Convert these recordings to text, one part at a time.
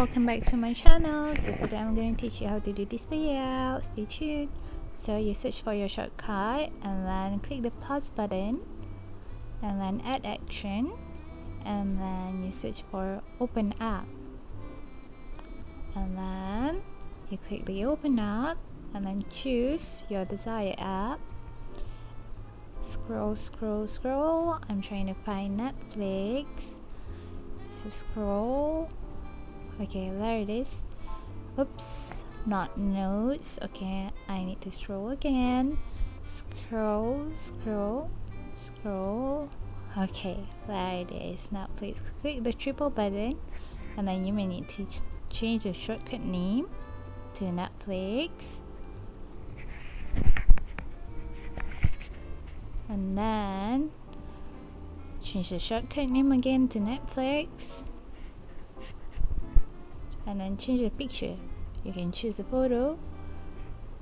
welcome back to my channel. So today i'm going to teach you how to do this layout. Stay tuned. So you search for your shortcut and then click the plus button and then add action and then you search for open app. And then you click the open app and then choose your desired app. Scroll scroll scroll. I'm trying to find netflix. So scroll okay there it is. Oops not notes. Okay i need to scroll again. Scroll scroll scroll. Okay there it is. Now please click the triple button and then you may need to ch change the shortcut name to netflix. And then change the shortcut name again to netflix and then change the picture. You can choose a photo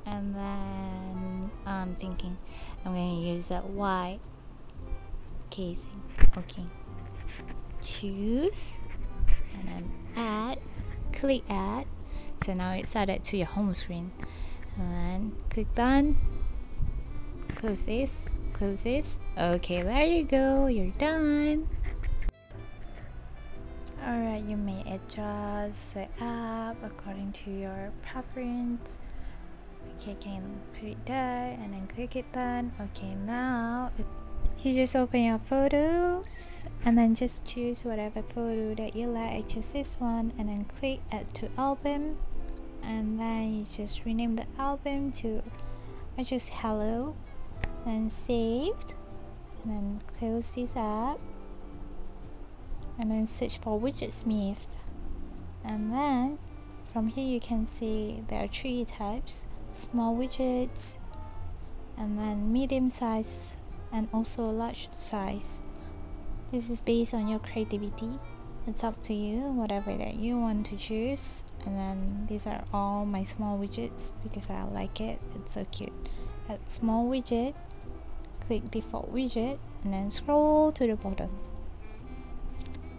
and then I'm thinking. I'm to use that white casing okay. Choose and then add click add. So now it's added to your home screen. And then click done. Close this. Close this. Okay there you go. You're done Alright, you may adjust the app according to your preference. Okay, can put it there and then click it done. Okay, now you just open your photos and then just choose whatever photo that you like. I choose this one and then click add to album and then you just rename the album to I just hello and saved and then close this app and then search for Widgetsmith. And then from here you can see there are three types small widgets and then medium size and also large size. This is based on your creativity. It's up to you whatever that you want to choose. And then these are all my small widgets because I like it. It's so cute. Add small widget click default widget and then scroll to the bottom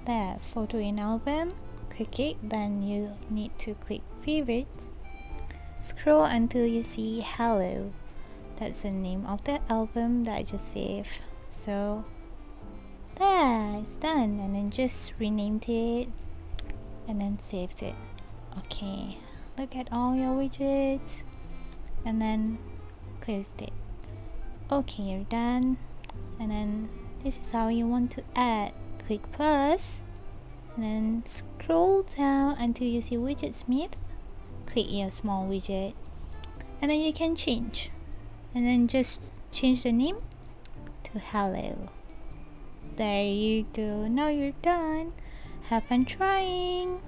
there photo in album click it then you need to click favorites scroll until you see hello. That's the name of the album that I just saved. So there it's done. And then just renamed it and then saved it. Okay look at all your widgets and then closed it. Okay you're done. And then this is how you want to add click plus and then scroll down until you see Widgetsmith click your small widget and then you can change. And then just change the name to hello. There you go. Now you're done. Have fun trying